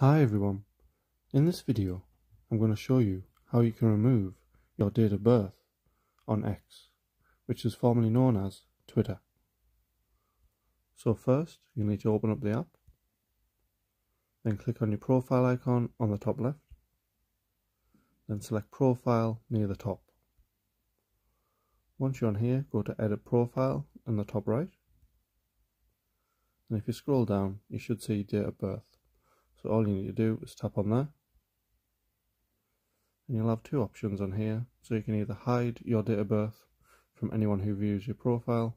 Hi everyone, in this video I'm going to show you how you can remove your date of birth on X, which is formerly known as Twitter. So first you need to open up the app, then click on your profile icon on the top left, then select profile near the top. Once you're on here, go to edit profile in the top right, and if you scroll down you should see date of birth. So all you need to do is tap on there. And you'll have two options on here. So you can either hide your date of birth from anyone who views your profile,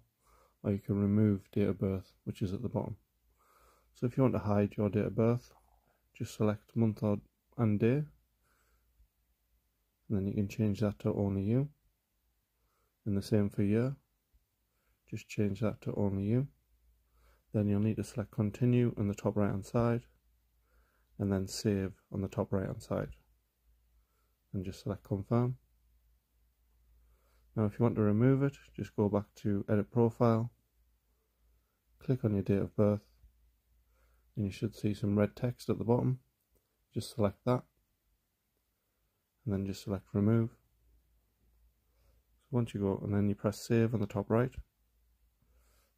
or you can remove date of birth, which is at the bottom. So if you want to hide your date of birth, just select month or, and day. And then you can change that to only you. And the same for year. Just change that to only you. Then you'll need to select continue in the top right hand side and then save on the top right hand side and just select confirm. Now if you want to remove it, just go back to edit profile, click on your date of birth, and you should see some red text at the bottom. Just select that, and then just select remove. So once you go, and then you press save on the top right.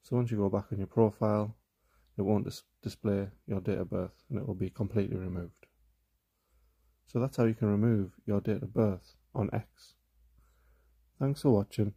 So once you go back on your profile, it won't dis display your date of birth and it will be completely removed. So that's how you can remove your date of birth on X. Thanks for watching.